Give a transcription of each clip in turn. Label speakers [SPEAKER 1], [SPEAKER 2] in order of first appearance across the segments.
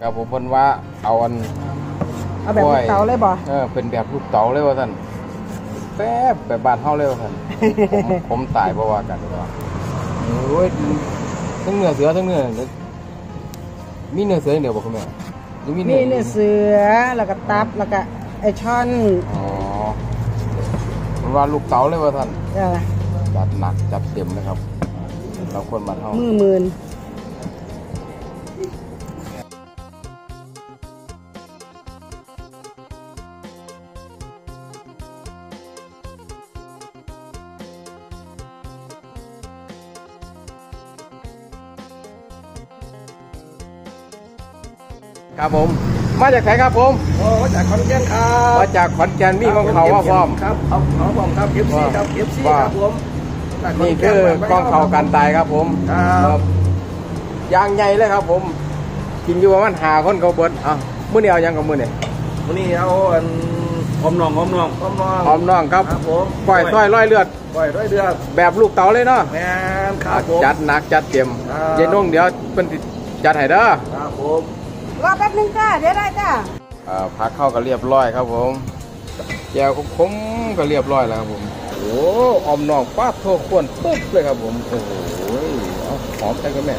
[SPEAKER 1] ครับผมเพิ่นว่าเอาอัน
[SPEAKER 2] เอาแบบลูกเต๋าเลยบ่
[SPEAKER 1] เออเป็นแบบลูกเต๋าเลยว่าท่านแป๊บแบบบ้านเฮาเลยว่าท่านผมผมตายเพราะว่ากันว่าโอ้ยทั้งเนื้อเสือทั้งเนื้อมีเนื้อเสืออย่างเดียวบ่คุณแม่หรือมี
[SPEAKER 2] มีเนื้อเสือแล้วก็ตับแล้วก็ไอช่อน
[SPEAKER 1] อ๋อมันว่าลูกเต๋าเลยว่าท่าน
[SPEAKER 2] จ้ะ
[SPEAKER 1] จัดหนักจัดเต็มเลยครับ เราคนบ้านเฮา
[SPEAKER 2] มือหมื่น
[SPEAKER 1] ครับผม มาจากไหนครับผม
[SPEAKER 3] โอ้มาจากขอนแก่นครั
[SPEAKER 1] มา
[SPEAKER 3] บ
[SPEAKER 1] จากขอนแก่นมีของเขาว่าพร้อม
[SPEAKER 3] ครับเอาเขาพร้อมครับ FC ครับ FC
[SPEAKER 1] ว่า
[SPEAKER 3] ครับผมจากข
[SPEAKER 1] นี่
[SPEAKER 3] แก่
[SPEAKER 1] คือกล้องเขากันตายครับผม
[SPEAKER 3] ครับ
[SPEAKER 1] ยางใหญ่เลยครับผม กินอยู่ประมาณหาคนเขาเบิดอะมื้อนี้เอาหยังกับมื้อนี้
[SPEAKER 3] วันนี้เอาอันหอมน่องหอมน่องหอมน่อง
[SPEAKER 1] หอมน้องครับ
[SPEAKER 3] ครับผม
[SPEAKER 1] ปล่อยต้อยร้อยเลือด
[SPEAKER 3] ปล่อยด้วยเดือด
[SPEAKER 1] แบบลูกเต๋าเลยเนาะ
[SPEAKER 3] แม่นครับผม
[SPEAKER 1] จัดหนักจัดเต็ม
[SPEAKER 3] ครับ
[SPEAKER 1] เย็นนุ่งเดี๋ยวเป็นสิจัดให้เด้อ
[SPEAKER 3] ครับผม
[SPEAKER 2] รอแป๊บนึงจ้าเดี๋ยวได้จ้า
[SPEAKER 1] อ่าพักเข้าก็เรียบร้อยครับผมแจวขมๆก็เรียบร้อยแล้วครับผมโอ้ออมน้องป้าดโทษควรปึ๊บเลยครับผมโอ้โหเอาหอมใจกันแม่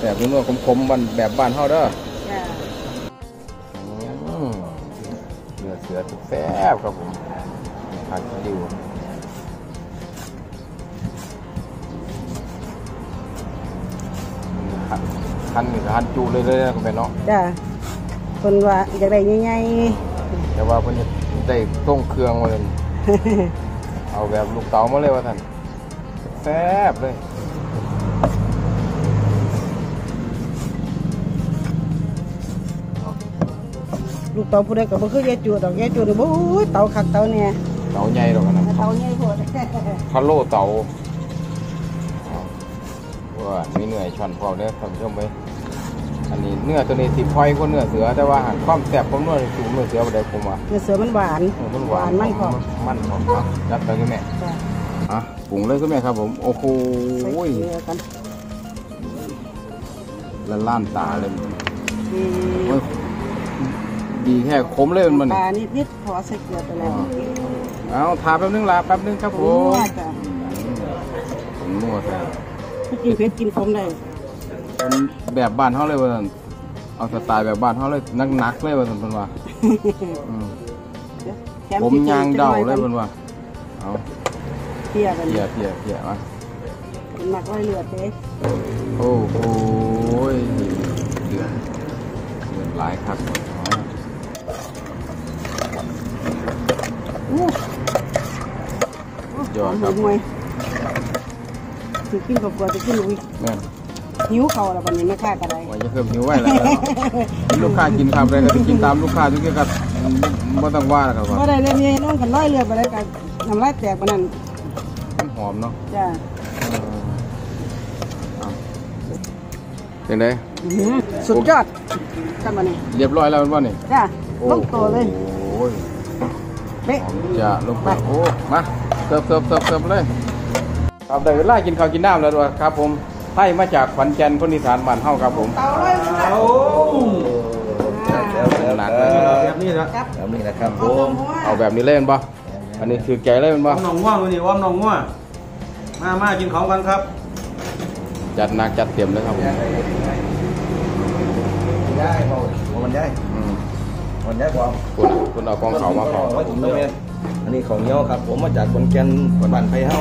[SPEAKER 1] แบบนัวๆขมๆมันแบบบ้านเฮาเด้อ
[SPEAKER 2] จ้า
[SPEAKER 1] อืมเนื้อเสือทุกแซ่บครับผมผักดิว คันนี่ก็คันจูเลยเลยนะคุณแม่เนาะ
[SPEAKER 2] จ้าคนว่าอยากได้ใหญ่
[SPEAKER 1] แต่ว่าเพิ่นจะได้ต้งเครื่องมาเลย
[SPEAKER 2] ๆ
[SPEAKER 1] เอาแบบลูกเต๋ามาเลยว่าท่านแซ่บเลย
[SPEAKER 2] ลูกเต๋าผู้ใดก็บ่คือยายจูดดอกยายจูดนี่บ่อุ้ยเต๋าคักเต๋าเนี่ย
[SPEAKER 1] เต๋าใหญ่หรอกนะ
[SPEAKER 2] เต๋าใหญ่โพด
[SPEAKER 1] พะโล้เต๋า ว่ามีเนื้อช่อนพร้อมเด้อท่านผู้ชมเว้ยอันนี้เนื้อตัวนี้สิพอยกว่าเนื้อเสือแต่ว่าหันความแซ่บของเนื้อนี่สูงเนื้อเสือบ่ได้ผมว่า
[SPEAKER 2] เนื้อเสือมันหวาน
[SPEAKER 1] เออมันหวาน
[SPEAKER 2] มันพอ
[SPEAKER 1] มันพอเนาะจัดไปคุณแม่
[SPEAKER 2] จ้า
[SPEAKER 1] อะปรุงเลยคุณแม่ครับผมโอ้โห
[SPEAKER 2] ใส่เกลือกัน
[SPEAKER 1] ละล้านตาเลย
[SPEAKER 2] อืม
[SPEAKER 1] โอ้ยดีแค่ขมเลยมัน
[SPEAKER 2] ป
[SPEAKER 1] นี่
[SPEAKER 2] ลานิดๆพอใส่เกลือไปแล้ว
[SPEAKER 1] เอาทาแป๊บนึงลาแป๊บนึงครับผ
[SPEAKER 2] โอ้
[SPEAKER 1] ม
[SPEAKER 2] จ้า
[SPEAKER 1] ผมนวดให้
[SPEAKER 2] กินเผ็ดกินขมได้
[SPEAKER 1] เป็นแบบบ้านเขาเลยว่าซั่นเอาสไตล์แบบบ้านเขาเลยนักๆเลยว่าสันเพิ่นว่าอืม
[SPEAKER 2] แถม
[SPEAKER 1] ผม
[SPEAKER 2] พริก
[SPEAKER 1] ยางเดาเลย
[SPEAKER 2] จั
[SPEAKER 1] เพิ่
[SPEAKER 2] ง
[SPEAKER 1] น
[SPEAKER 2] หน่อ
[SPEAKER 1] ว่าเอา
[SPEAKER 2] เที่ยกัน
[SPEAKER 1] เพียเพียเพียมา
[SPEAKER 2] เป็นหมักไว้เลือดเด้
[SPEAKER 1] โอ้โหเดือดเดือดหลายครับยอดครับ
[SPEAKER 2] มวย สิกินกับกลัวจะกินอุ้ย
[SPEAKER 1] แม่น
[SPEAKER 2] หิวเขาแล้ววันนี้ไม่ค่ากันไร
[SPEAKER 1] ว่าจะเพิ่มหิวไว้แล้วเนาะลูกค้ากินครับอะไรก็ไปกินตามลูกค้าทุกอย่างก็บ่ต้องว่าแล้วครับ
[SPEAKER 2] ก็
[SPEAKER 1] ว่า
[SPEAKER 2] ได้เลยนี่น้องกันร้อยเลือดไปเลยกันน้ำลายแตกปานนั้น
[SPEAKER 1] มันหอมเนาะ
[SPEAKER 2] จ้า
[SPEAKER 1] เป็นไง
[SPEAKER 2] อื้อหือสุดยอดทำมานี่
[SPEAKER 1] เรียบร้อยแล้วแม่นบ่นี่
[SPEAKER 2] จ้าลงตัวเลย
[SPEAKER 1] โอ้ย
[SPEAKER 2] เป๊ะ
[SPEAKER 1] หอมจะลงไปโอ้มาเสิร์ฟเสิร์ฟเสิร์ฟเสิร์ฟเลย ครับได้เวลากินข้าวกินน้ำแล้วด้วยครับ ผมไทยมาจากขอนแก่นคนอีสานบ้านเฮาครับผม
[SPEAKER 2] เตาเลยนะ
[SPEAKER 3] เอา
[SPEAKER 1] หนักเลย
[SPEAKER 3] แบบนี้นะครับแบบนี้นะครับผ
[SPEAKER 2] เอา
[SPEAKER 3] ม
[SPEAKER 2] หัว
[SPEAKER 1] เอาแบบนี้เล่นปะอันนี้คือแกเล่น
[SPEAKER 3] ห
[SPEAKER 1] ปะ
[SPEAKER 3] อมน่องง่วงวันนี้หอมน่องง่วงมามากินของกันครับ
[SPEAKER 1] จัดหนักจัดเต็มเลยครับผม
[SPEAKER 3] ได้พอมันได้
[SPEAKER 1] อืม
[SPEAKER 3] มันได้พอ
[SPEAKER 1] คุณคุณเอากองเขามาขอ
[SPEAKER 3] ไว้ถุงน้ำเม็ดอันนี้ของเหนียวครับ ผมมาจากขอนแก่นบ้านไผ่เฮา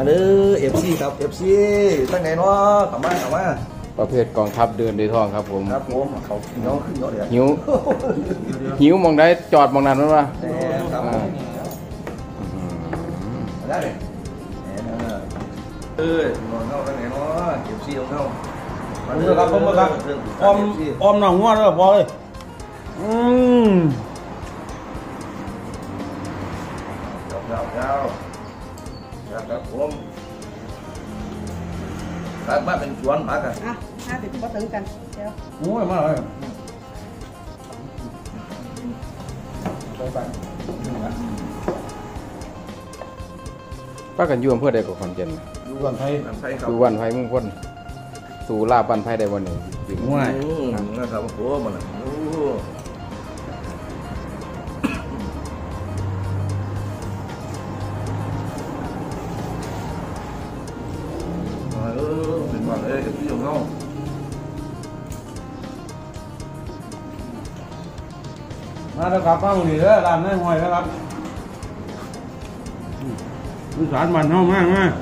[SPEAKER 3] มาเด้อ FC ครับ FC ตั้งไหนเนาะเข้ามาเข้ามา
[SPEAKER 1] ประเภทกองทัพเดินด้วยท้องครับผม
[SPEAKER 3] ครับผมเขาเหนียวขึ้นเนาะเดี๋ยว
[SPEAKER 1] หิวหิวมองได้จอดมองนั้นมั้ยวะ
[SPEAKER 3] แน่ครับ
[SPEAKER 1] อ่า
[SPEAKER 3] ได้เลยเออนอนเข้าตั้งไหนเนาะ FC ของเขา
[SPEAKER 4] ผมเลยครับผมเลยครับออมออมหนองงัวเลยพอเลยอืม
[SPEAKER 3] เจ้าเจ้าเจ้าครับผมครับมาเป็นสวนผักอะ
[SPEAKER 2] อะห้าสิบก็ถึงกันเดี๋ยว
[SPEAKER 4] โอ้ยมาเลย
[SPEAKER 1] ป้ากันอยู่อำเภอใดกับขอนแก่น
[SPEAKER 4] ดูก่อนไทย
[SPEAKER 3] น้ำใสครับ
[SPEAKER 1] สู่วันไผ่มุ่งพ้นสู่ลาบบ้านไผ่ได้วันหนึ่ง
[SPEAKER 3] ค
[SPEAKER 1] จริง
[SPEAKER 4] ง่าย
[SPEAKER 3] อืมนะครับโอ้โหมัน
[SPEAKER 4] มาวครับป้าหนีเด้อร้านนายห้อยนะครับอืมอีสานมันเฮามากมาก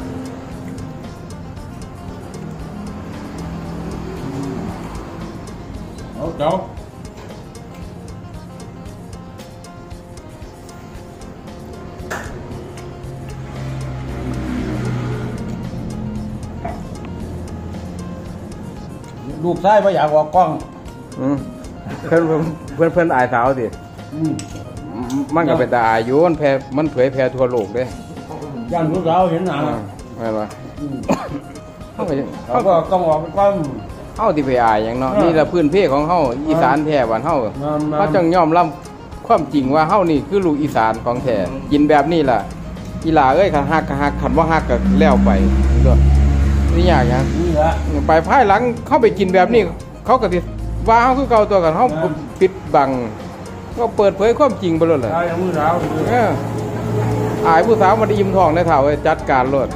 [SPEAKER 4] เอาเจ้าลูกชายไม่อยากออกกล้อง
[SPEAKER 1] อืมเพื่อนเพื่อนเพื่อนเพื่อนอายสาวสิ
[SPEAKER 4] ม
[SPEAKER 1] มันก็เป็นตาอายุมันแพร่มันเผยแพร่ทั่วโลกเด้
[SPEAKER 4] ย่านลูกสาวเห็นหนัง
[SPEAKER 1] อ่าไม่ว่า
[SPEAKER 4] อืม
[SPEAKER 1] เขาก็ยัง
[SPEAKER 4] เขาก็ต้องออกไปกล้อง
[SPEAKER 1] เฮาที่ไปอายหยังเนาะ
[SPEAKER 4] อ่านี่
[SPEAKER 1] นี่ละพื้นเพของเฮาอีสานแท้บ้านเฮา
[SPEAKER 4] น้ำน้ำ
[SPEAKER 1] เขาจังยอมรับความจริงว่าเฮานี่คือลูกอีสานของแท้กินแบบนี้ล่ะอีหลาเอ้ยคันฮักก็ฮักคันบ่ฮักก็แล้วไปตัวนี่ยากหยัง
[SPEAKER 4] นี่แหละ
[SPEAKER 1] ไปภายหลังเข้าไปกินแบบนี้ เขาก็สิว่าเขาคือเก่าตัวกันเขา
[SPEAKER 4] อ่า
[SPEAKER 1] ปิดบัง ก็เปิดเผยความจริงไปเลยเลย
[SPEAKER 4] ตายเอามือสาว
[SPEAKER 1] เอออายผู้สาวมาได้ยิ้มทองในเถ่าเอ้ยจัดการรถ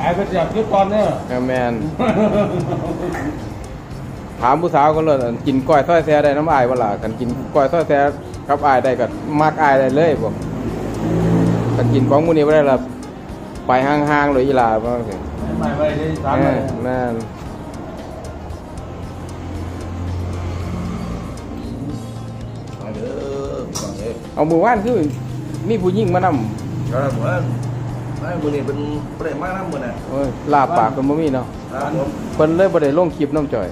[SPEAKER 4] หายไปจากยุดตอนเนี่ย
[SPEAKER 1] แมนถามผู้สาวก็เลยกินก้อยส้อยแซ่ได้น้ำอายเวลากันกินก้อยส้อยแซ่กับอายได้ก็มักอายได้เลยบอกกันกินของมูนี้ไม่ได้ละไปห่างๆเลยอีหลาบ้างสิ
[SPEAKER 4] ไม่ไปได้สาม
[SPEAKER 1] เอ
[SPEAKER 4] เล
[SPEAKER 1] อยแม่
[SPEAKER 3] เอ้ย
[SPEAKER 1] เอามือว่านคือมีผู้หญิงมาน
[SPEAKER 3] ครับผมว่าไอ้มือนี่เป็นเปรตมากนะมือน่ะำ
[SPEAKER 1] โอ้ยลาบปากกันบ่มีเนาะ
[SPEAKER 3] ครับผม
[SPEAKER 1] เพิ่นเลยบ่ได้ลงคลิปน้ำจ่อย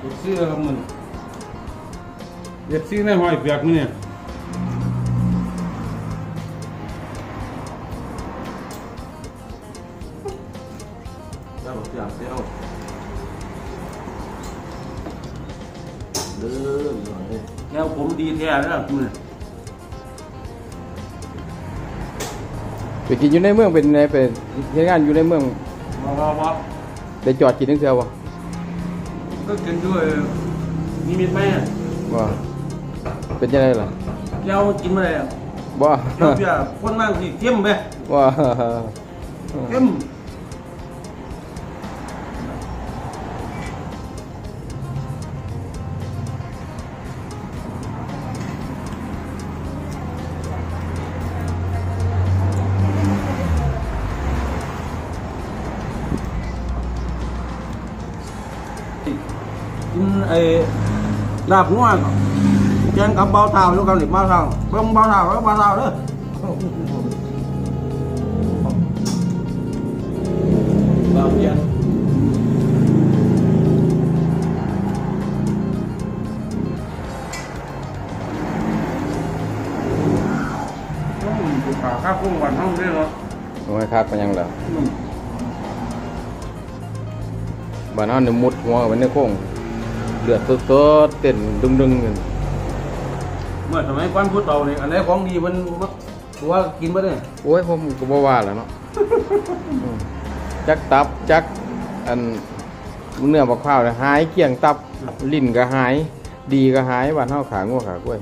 [SPEAKER 4] เด็กซื้อครับมึงเด็กซื้อในหอยเปียกมึงเนี่ย ดีแท้แล้วมึงเนี่ย
[SPEAKER 1] ไปกินอยู่ในเมืองเป็นไงไปเฮ็ดงานอยู่ในเมือง
[SPEAKER 4] บอกว่าว่า
[SPEAKER 1] ได้จอดกินจังเทื่อบ่
[SPEAKER 4] ก็กินด้วยมีมิตรไหมอะ
[SPEAKER 1] บ่เป็นจังไดล่ะ
[SPEAKER 4] เจ้ากินมาเลยอะ
[SPEAKER 1] บ่
[SPEAKER 4] เจ้าเปียกคนมากสิเข้มไหม
[SPEAKER 1] บ่
[SPEAKER 4] เข้ม ลาบงัวแกงกับเบาเท้าอยู่กันหรือเบาเท้าเบิ่งเบาเท้าแล้วเบาเท้าเด้อเบาเพียนข้าวกุ้งวานห้องด้วยเหรอ
[SPEAKER 1] โอ้ยคักมันยังล่ะบ้านเฮานี่มุดหัวไว้ในโค้ง เลือดสดๆเต้นดึงๆกัน
[SPEAKER 4] เมื่อสมัยก่อนพูดเต่านี่อันไหนของดีมันตัวกินมาเนี่ย
[SPEAKER 1] โอ้ยผมก็บ่ว่าแล้วเนาะอืมจักตับจักอันเนื้อบักพร้าวเนี่ยหายเกลี้ยงตับลิ้นก็หาย ดีก็หายบ้านเฮาขางัวขากล้วย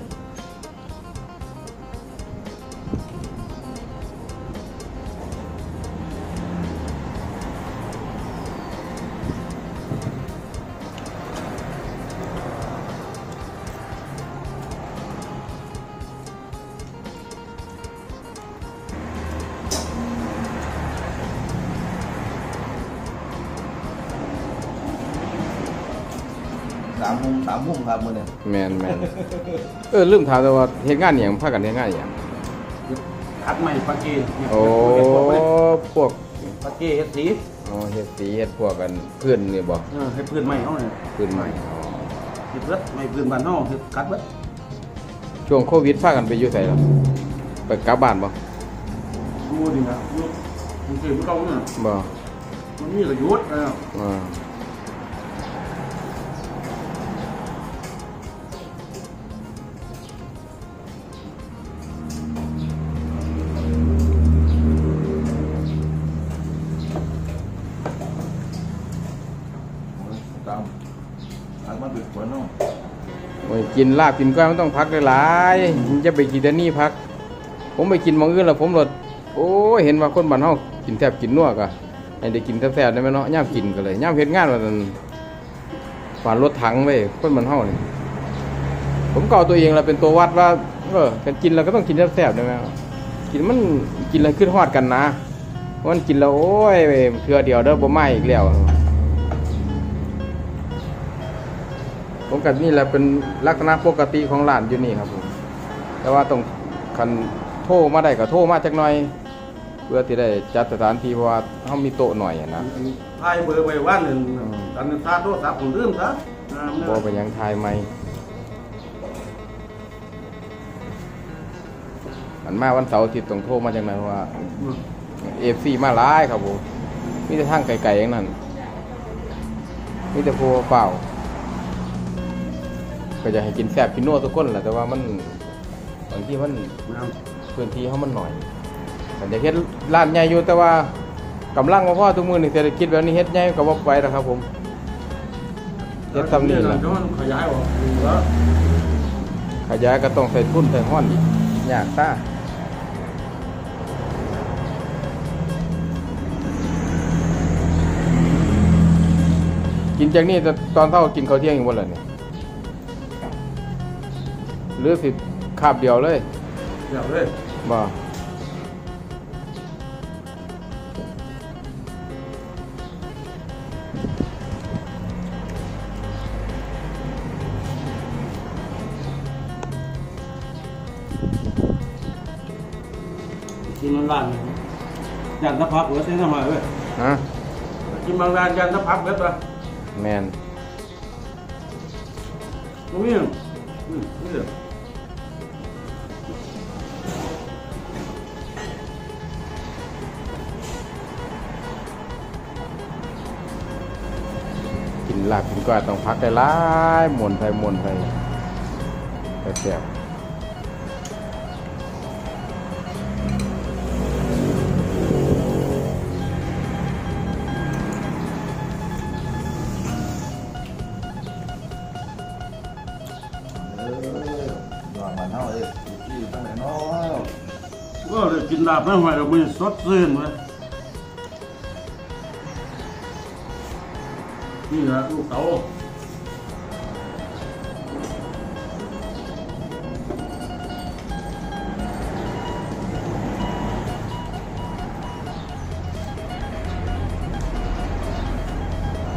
[SPEAKER 1] า
[SPEAKER 3] มมุมสามมุมครับมือเนี่ย
[SPEAKER 1] แมนแมนเออลืมถามแต่ว่าเฮ็ดงานอหย่างพากันเฮ็ดงานอหย่าง
[SPEAKER 4] ทัดใหม่ปลาเกน
[SPEAKER 1] โอ้พวก
[SPEAKER 4] ปลาเกเฮ็ดสี
[SPEAKER 1] อ๋อเฮ็ดสีเฮ็ดพวกกันเพื่อนนี่บ่
[SPEAKER 4] เออให้พื้นใหม่เขาเนี่ย
[SPEAKER 1] เพื่อนใหม่อ๋อ
[SPEAKER 4] เฮ็ดเบิดไม่พื้นบ้านเฮาเฮ็ดกัดเบิด
[SPEAKER 1] ช่วงโควิดพากันไปอยู่ไสล่ะไปกลับบ้านบ่
[SPEAKER 4] ดูดินะดูมันเกิดมันเก่าเนี่ย
[SPEAKER 1] บ่
[SPEAKER 4] มันมีประโยชน์นะ
[SPEAKER 1] อ่า กินลาบกินก้อยมันต้องพักหลายๆมันจะไปกินแต่นี่พัก ผมไปกินมองอื่นแล้วผมรถโอ้ยเห็นว่าคนบ้านเฮากินแทบกินนัวก็ให้ได้กินแซ่บๆได้ไหมเนาะย่ามกินก็เลยย่ามเฮ็ดงานว่าฝันรถถังไว้คนบ้านเฮานี่ผมก็เอาตัวเองละเป็นตัววัดว่าเออกันกินแล้วก็ต้องกินแซ่บๆได้ไหมกินมันกินแล้วขึ้นฮอดกันนะมันกินแล้วโอ้ยเทื่อเดียวเด้อบ่ไหม้อีกแล้ว ผมกับนี่แหละเป็นลักษณะปกติของร้านอยู่นี่ครับผมแต่ว่าต้องคันโทรมาได้ก็โทรมาจักหน่อย เพื่อที่ได้จัดสถานที่เพราะว่าเขามีโต๊ะหน่อยอะนะ
[SPEAKER 4] ทายเบอร์ไว้วันหนึ่งตอนนั้นซาโทรศัพท์ผมลืมซะอ่า
[SPEAKER 1] บ่เป็นหยังทายไหมอันมาวันเสาร์อาทิตย์ต้องโทรมาจังหน่อยเพราะว่าเอฟซีมาหลายครับผมมีแต่ทางไกลๆอย่างนั้นมีแต่โพเปล่า ก็จะให้กินแซ่บกินนัวทุกคนแหละแต่ว่ามันบางทีมันพื้นที่เขามันหน่อยมันจะเฮ็ดร้านใหญ่อยู่แต่ว่ากำลังมาพ่อทุกมือนี่เศรษฐกิจแบบนี้เฮ็ดใหญ่ก็บ่ไปแล้วครับ ผมเฮ็ดทำนี่แหละ
[SPEAKER 4] เดี๋ยวมันขยายออกแล้ว
[SPEAKER 1] ขยายก็ต้องใส่ทุนใส่ห้อนอีกยากตากินจากนี้แต่ตอนเท่ากินข้าวเที่ยงอยู่บนเลยเนี่ย หรือสิคาบเดียวเลย
[SPEAKER 4] เดี๋ยวเลย
[SPEAKER 1] บ่
[SPEAKER 4] กินมันร้านยันตะพักเหลือเส้นน้ำหอยเว้ย
[SPEAKER 1] ฮะ
[SPEAKER 4] กินบางร้านยันตะพักเบิดว่ะ
[SPEAKER 1] แมน
[SPEAKER 4] ตรงนี้อืมนี่เด้อ
[SPEAKER 1] กินกินก้อยต้องพักได้หลายหมุนไปหมุนไปแซ่บ
[SPEAKER 3] เออยอดมันเท่าเอ้ยที่ตั้งไหนเน
[SPEAKER 4] ก็เลยกินลาบน้ำหอยเราไม่สดชื่นเว้ย นี่แหละลูกเต๋า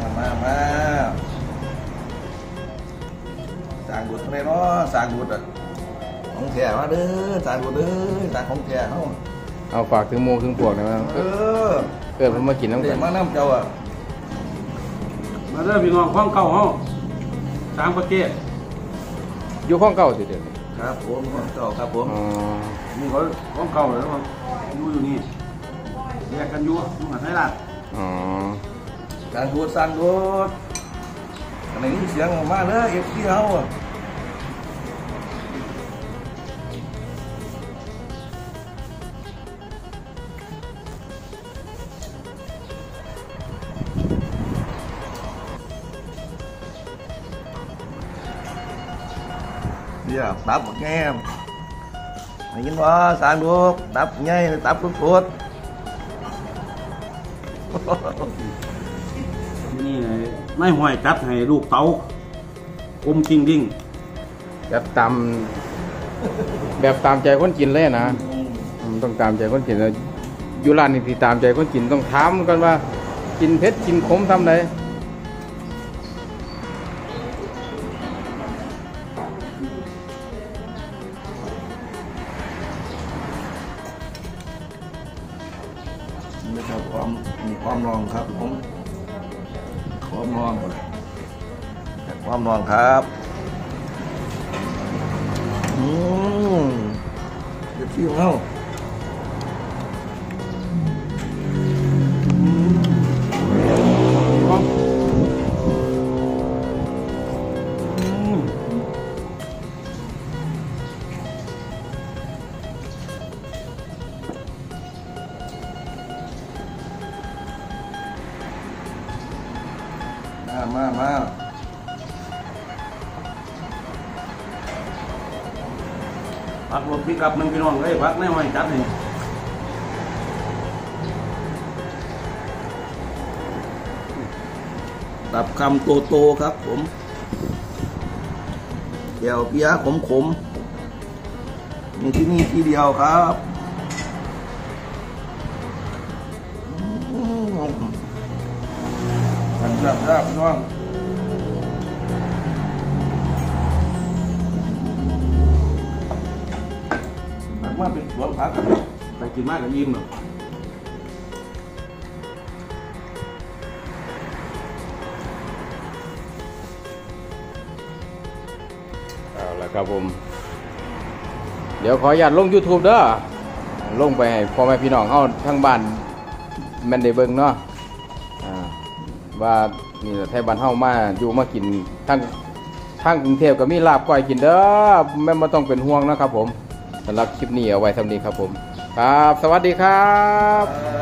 [SPEAKER 3] มามามาสร้างบุตรอะไรเนาะสร้างบุตรอะของแท้มาเด้อสร้างบุตรเด้อสร้างของแท้เฮา
[SPEAKER 1] ๆเอาฝากถึงหมูถึงพวกนะมั้ง
[SPEAKER 3] เออ
[SPEAKER 1] เกิดเพิ่นมากินน้ำ
[SPEAKER 3] เด็
[SPEAKER 1] กั
[SPEAKER 3] ก
[SPEAKER 1] น
[SPEAKER 3] มาน้ำเจ้าอะ
[SPEAKER 4] มาเด้อพี่น้องของเก่าเฮาสามประเทศ
[SPEAKER 1] อยู่ข้องเก่าสิเดี๋ยวนี้
[SPEAKER 3] ครับผมของเจ้าครับผม
[SPEAKER 1] อ๋อ
[SPEAKER 4] นี่เขาของเก่าเลยครับอยู่อยู่นี่แยกกันอยู่อยู่หาไทยรัฐ
[SPEAKER 1] อ๋อ
[SPEAKER 3] สร้างบุตรสร้างบุตรอันไหนนี่เสียงออกมาเด้อเอฟซีเฮาอะ เดี๋ยวตับบักแง่มได้ยินว่าสร้างบุตรตับใหญ่ตับพุด
[SPEAKER 4] นี่ไม่ห้อยจัดให้ลูกเต๋าอมจริงจริง
[SPEAKER 1] แบบตามแบบตามใจคนกินเลยนะอืมต้องตามใจคนกินแล้วอยู่ร้านนี่ที่ตามใจคนกินต้องถามกันว่า กินเผ็ดกินขมทำไร
[SPEAKER 3] ค
[SPEAKER 4] กรถพิกับมันพี่น้องเอ้ยพักแน่ไม่จัดนี่
[SPEAKER 3] ตับคำโตโตๆครับผมเกี่ยวเปียขมขมมีที่นี่ที่เดียวครับอืมครับครับน้อง
[SPEAKER 4] มาเป็นสวนพักไปกินมากกับยิ้มเนาะ
[SPEAKER 1] เอาละครับผม เดี๋ยวขออนุญาตลง YouTube เด้อลงไปให้พ่อแม่พี่น้องเฮาทั้งบ้านแม่นได้เบิ่งเนาะอ่าว่านี่แหละไทยบ้านเฮามาอยู่มากินทั้งทั้งกรุงเทพก็มีลาบก้อยกินเด้อแม่บ่ต้องเป็นห่วงนะครับผม สำหรับคลิปนี้เอาไว้เท่านี้ครับผม ครับ สวัสดี
[SPEAKER 3] ครับ